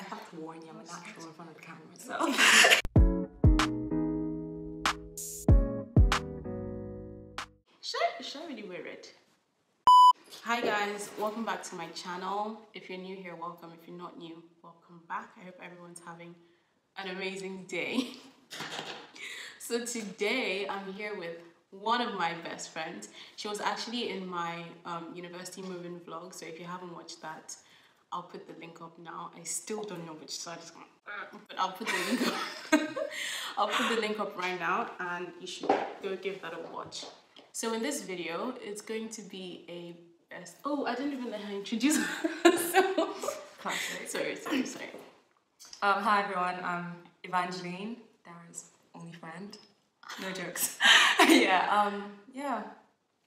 I have to warn you, I'm a natural in front of the camera, so. Should I, should I really wear it? Hi guys, welcome back to my channel. If you're new here, welcome. If you're not new, welcome back. I hope everyone's having an amazing day. so today I'm here with one of my best friends. She was actually in my um, university moving vlog. So if you haven't watched that, I'll put the link up now. I still don't know which side is going, but I'll put the link up. I'll put the link up right now, and you should go give that a watch. So in this video, it's going to be a best. Oh, I didn't even let her introduce herself. Classic. sorry, sorry, sorry. Um, hi everyone, I'm Evangeline, Dara's only friend. No jokes. yeah, um, yeah.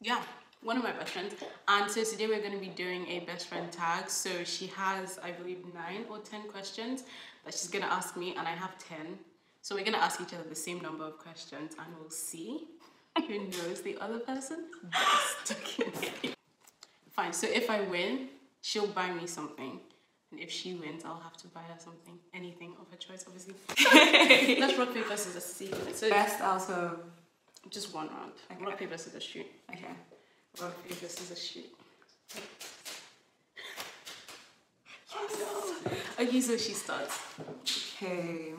Yeah, one of my best friends. And so today we're going to be doing a best friend tag. So she has, I believe, nine or ten questions that she's going to ask me, and I have ten. So we're going to ask each other the same number of questions, and we'll see who knows the other person best. Okay. Fine. So if I win, she'll buy me something. And if she wins, I'll have to buy her something, anything of her choice, obviously. Let's rock paper scissors see. So Best out of. just one round. Okay. Rock paper scissors shoot. Okay. Rock paper scissors shoot. Okay, so she starts. Okay.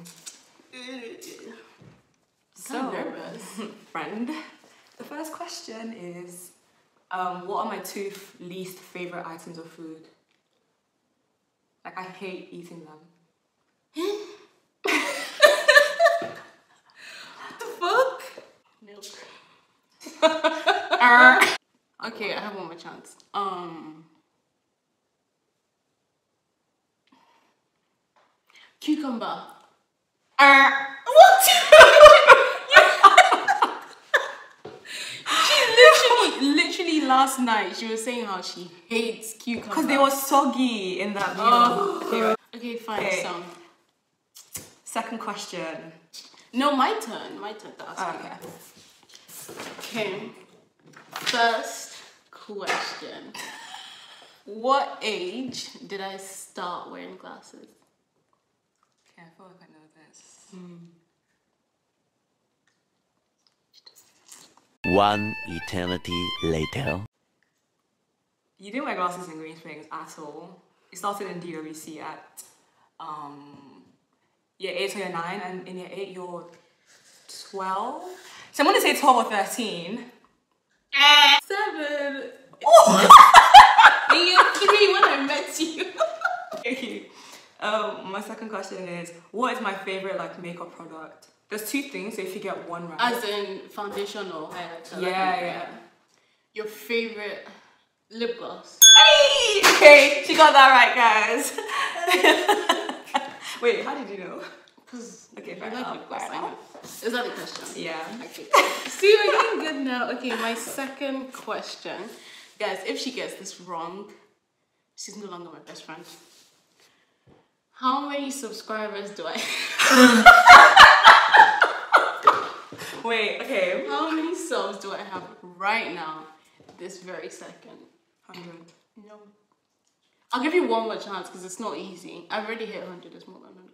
So nervous. friend, the first question is um, What are my two f- least favorite items of food? Like, I hate eating them. What the fuck? Milk. okay, I have one more chance. Um. Cucumber. what? she literally, literally last night she was saying how she hates cucumber. Because they were soggy in that meal. Oh. Okay, fine. Okay. So, Second question. no, my turn. My turn to ask. You. okay. Okay. First question. What age did I start wearing glasses? Okay, I feel like I know this. One eternity later. You didn't wear glasses in Green Springs at all. It started in DWC at um, year 8 or year 9, and in year 8 you're 12? So I'm going to say 12 or 13. Seven. In year three when I met you. Okay. Um, my second question is, what is my favorite like makeup product? There's two things, so if you get one right. As in foundation or highlighter. like, Yeah, yeah. Your favorite lip gloss. Hey! Okay, she got that right, guys. Wait, how did you know? Because Okay, you fair like enough, lip fair I know. Is that the question? Yeah. Okay. See, we're getting good now. Okay, my second question. Guys, if she gets this wrong, she's no longer my best friend. How many subscribers do I Wait, okay. How many subs do I have right now, this very second? 100. No. I'll give you one more chance because it's not easy. I've already hit 100, it's more than 100.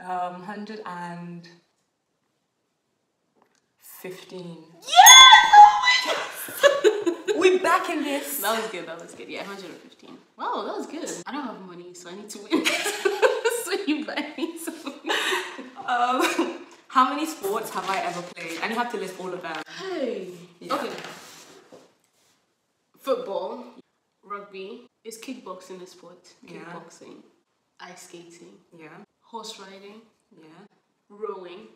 Um, 115. Yes, We're back in this. That was good, that was good. Yeah, 115. Wow, that was good. I don't have money, so I need to win. so you buy me some. Um, how many sports have I ever played? And you have to list all of them. Hey. Yeah. Okay. Football, rugby. Is kickboxing a sport? Yeah. Kickboxing, ice skating, Yeah. Horse riding, Yeah. rowing.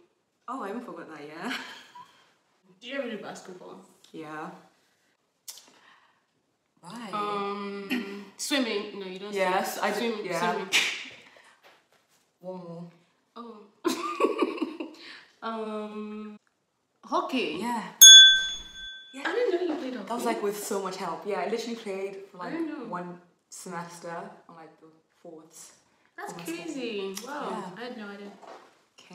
Oh, I even forgot that, yeah. Do you ever do basketball? Yeah. Right. Um, swimming. No, you don't. Yes, swim. I do- swim. yeah. Swimming. One more. Oh. um, hockey. Yeah. Yeah. I didn't know you played hockey. That was like with so much help. Yeah, I literally played for like one semester on like the fourths. That's crazy. Wow. Yeah. I had no idea. Okay.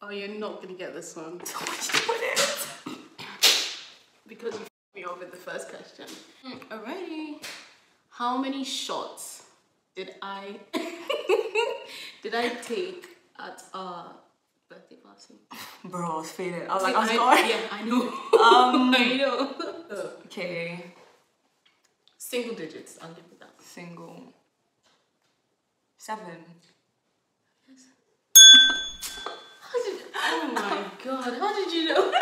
Oh, you're not gonna get this one because you me over the first question. Hmm, Alrighty. How many shots did I did I take at a birthday party? Bro, I was feeling. I was like, I, was going. yeah, I know. Um, I know. Okay, Single digits. I'll give you that. single. Seven. How did? Oh my god! How did you know?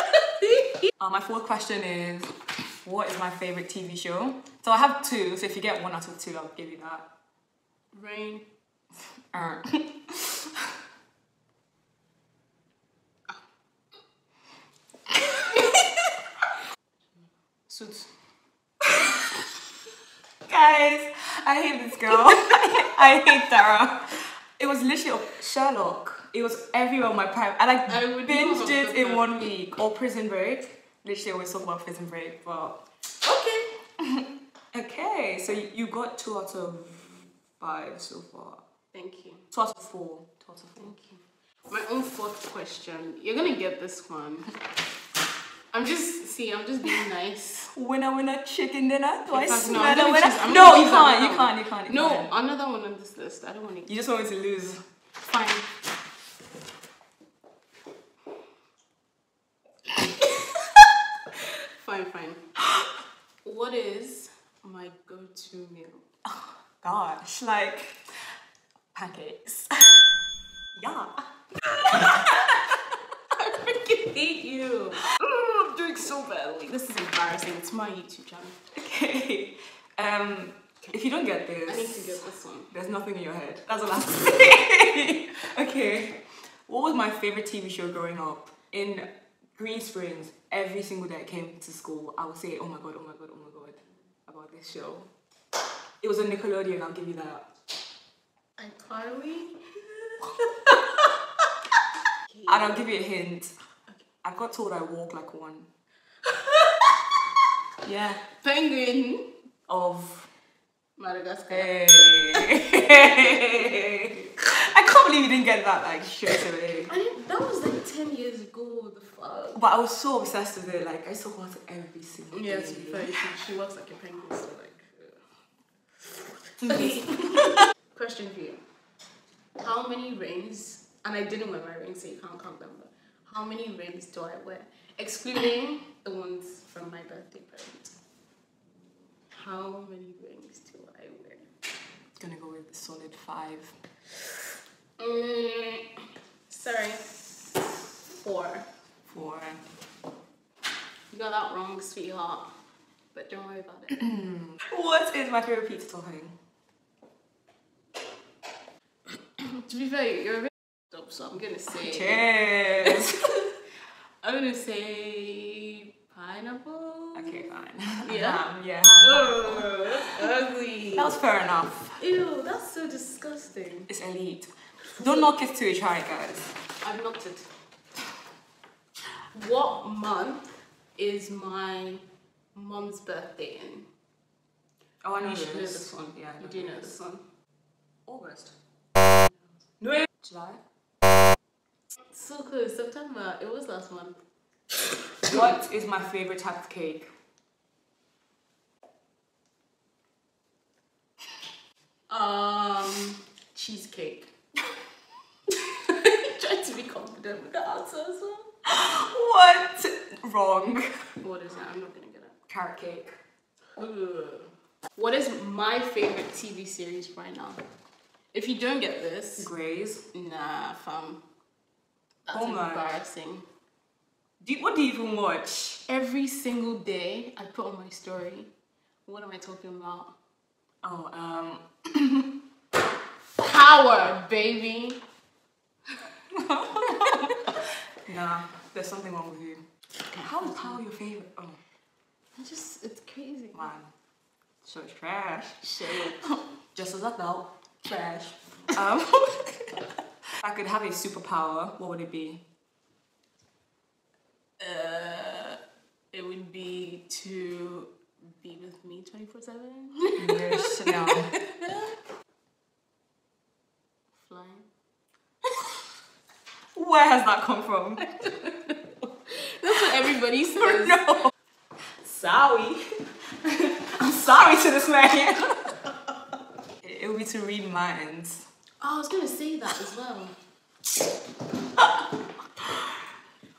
Uh, my fourth question is, what is my favorite TV show? So I have two. So if you get one out of two, I'll give you that. Rain. Uh, Suits. Guys, I hate this girl. I hate Dara. It was literally Sherlock. It was everywhere on my prime. I like I would binged it in one week. Or Prison Break. Literally always talk about Prison Break, but Okay. okay. So you, you got two out of five so far. Thank you. Two out of four. Two out of four. Thank you. My own fourth question. You're gonna get this one. I'm just see. I'm just being nice. Winner, winner, chicken dinner. Do I In fact, no, smell I'm a gonna winner? choose- No, you can't. You can't. You can't. You No, can't. another one on this list. I don't want to. You just want me to lose. Fine. fine, fine. What is my go-to meal? Oh, gosh, like pancakes. yeah. I freaking hate you. So badly. This is embarrassing. It's my YouTube channel. Okay. Um, if you don't get this, I need to get this one. there's nothing in your head. That's all I'm saying. okay. What was my favorite TV show growing up? In Green Springs, every single day I came to school, I would say, oh my god, oh my god, oh my god, about this show. It was a Nickelodeon, I'll give you that. And Carly. And I'll give you a hint. I got told I walk like one. yeah. Penguin. Of Madagascar. Hey. I can't believe you didn't get that like straight away. I didn't, that was like 10 years ago. The fuck? But I was so obsessed with it. Like I watch it every single Yeah, day. to be fair, she, she works like a penguin, so like. Okay. Question for you. How many rings, and I didn't wear my rings, so you can't count them, but how many rings do I wear? Excluding the ones from my birthday present. How many rings do I wear? It's gonna go with a solid five. Mm, sorry. Four. Four. You got that wrong, sweetheart. But don't worry about it. What is my favorite pizza topping? to be fair, you're a bit up, so I'm gonna say. Cheers. I'm gonna say pineapple. Yeah? Um, yeah. Ugh, that's ugly. That was fair enough. Ew, that's so disgusting. It's elite. Don't knock it till you try it, guys. I've knocked it. What month is my mom's birthday in? Oh, I know You should know this. this one. Yeah, I you do know this one. August. No. July. So close. September. It was last month. What is my favorite type of cake? Um, cheesecake. Try to be confident with the answer as well. What? Wrong. What is it? I'm not gonna get it. Carrot cake. Ugh. What is my favorite TV series right now? If you don't get this, Grey's. nah, fam. That's Oh embarrassing. Do you, what do you even watch? Every single day I put on my story. What am I talking about? Oh, um, Power, baby. nah. There's something wrong with you. How is Power your favorite? Oh, I just, it's crazy. man. So it's trash. Shit. Just as I thought. Trash. Um, if I could have a superpower, what would it be? Uh, it would be to be with me 24 7. Yes, no. Flying. Where has that come from? That's what everybody oh, says. no. Sorry. I'm sorry to this man. it, it would be to read minds. Oh, I was gonna say that as well.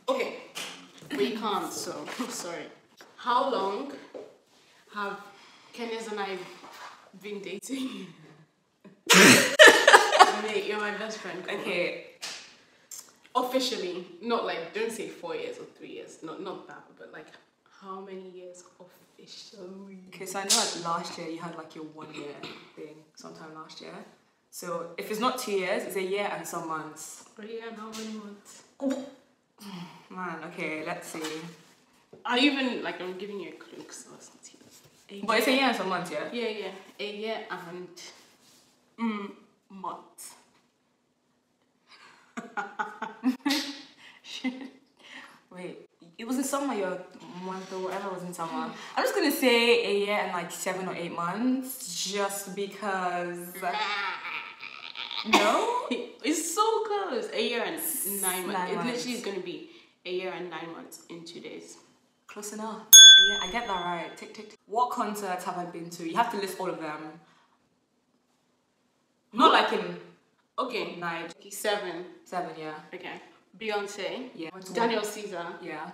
okay, we can't. So I'm sorry. How long have Kenneth and I been dating? Mate, you're my best friend. come on. Okay, Officially, not like don't say four years or three years. Not not that, but like how many years officially? okay. So I know like last year you had like your one year thing sometime last year. So if it's not two years, it's a year and some months. Oh yeah, and how many months? Oh. Man, okay, let's see. I even like I'm giving you a clue because I was But it's a year and some months, yeah. Yeah, yeah, a year and mm, month. Wait, it was in summer, your month or whatever was in summer. I'm just gonna say a year and like seven or eight months, just because. no. it's so close. A year and nine months. Nine it months. literally is going to be a year and nine months in two days. Close enough. Yeah, I get that right. Tick, tick, tick. What concerts have I been to? You have to list all of them. Not like in Okay. night. Okay, seven. Seven, yeah. Okay. Beyonce. Yeah. Daniel Caesar. Yeah.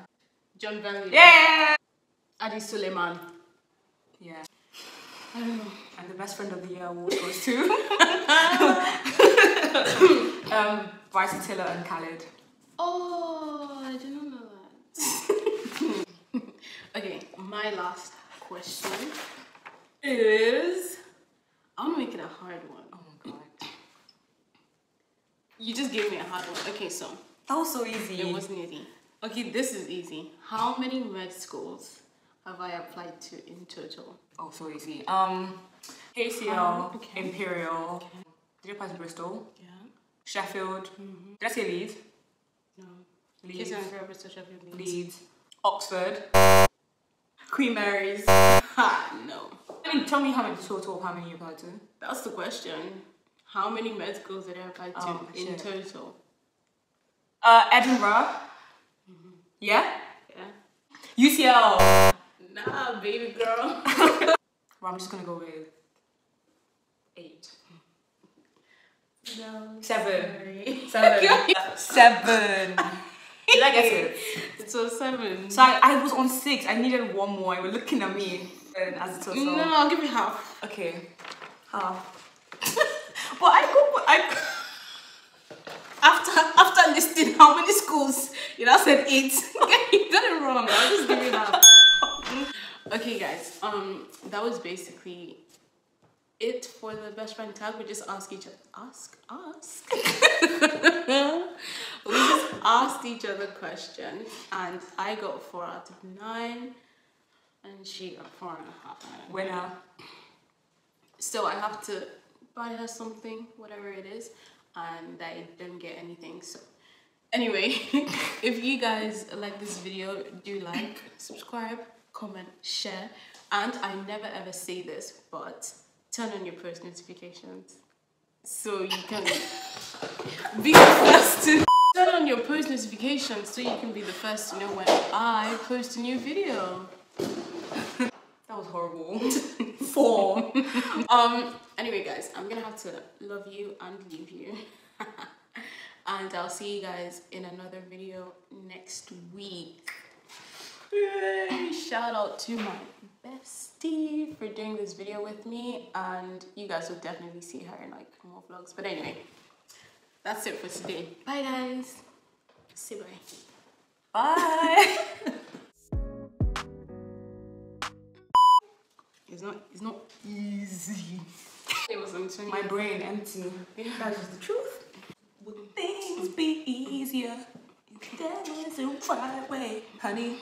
Jon Bellion. Yeah! Ady Suleiman. Yeah. I don't know. And the best friend of the year award goes to um, Bryson Tiller and Khaled. Oh, I did not know that. okay, my last question is I want to make it a hard one. Oh my god. You just gave me a hard one. Okay, so That was so easy. it wasn't easy. Okay, this is easy. How many med schools have I applied to in total? Oh, so easy. Um, UCL, Um, okay. Imperial. Did you apply to Bristol? Yeah. Sheffield. Did I say Leeds? No. Leeds. Kids and Grandpa Leeds. Leeds. Oxford. Queen Mary's. Ha, no. I mean, tell me how many total how many you applied to. That's the question. How many med schools did I apply to Oh, in shit. total? Uh, Edinburgh. Yeah. Yeah. UCL. Nah, baby girl. Well, I'm just gonna go with eight. no. Seven. Sorry. Seven. Seven. Did I get it? A seven. So I, I was on six. I needed one more. You were looking at me as a total. no, I'll give you half. Okay. Half. but I go. I. After after listing how many schools, you know, I said eight. you got it wrong. I'll just give you half. okay, guys. Um, that was basically it for the best friend tag. We just ask each other. Ask. Ask. Asked each other questions, and I got four out of nine, and she got four and a half. out of nine. Winner. So I have to buy her something, whatever it is, and I didn't get anything. So anyway, if you guys like this video, do like, subscribe, comment, share, and I never ever say this, but turn on your post notifications so you can be the first to turn on your post notifications so you can be the first to know when I post a new video. That was horrible. Four. Um. Anyway, guys, I'm gonna have to love you and leave you, and I'll see you guys in another video next week. Yay! Shout out to my bestie for doing this video with me, and you guys will definitely see her in like more vlogs. But anyway, that's it for today. Bye, guys. Say bye. Bye. It's not. It's not easy. It was on My brain empty. That's just the truth. Would things be easier if there was a right way, honey?